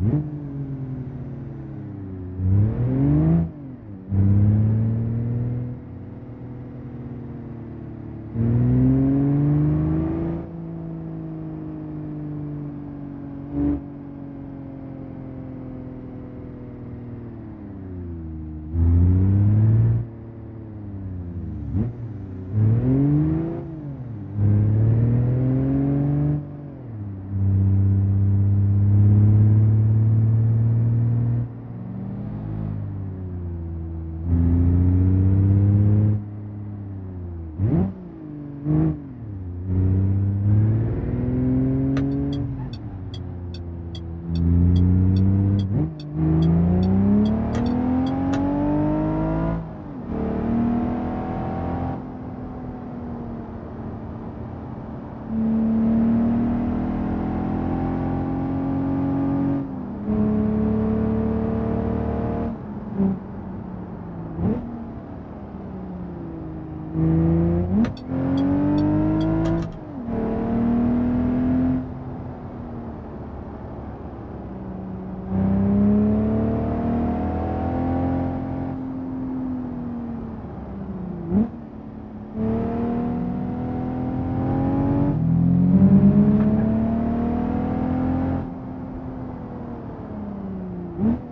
Mm-hmm. Mm-hmm.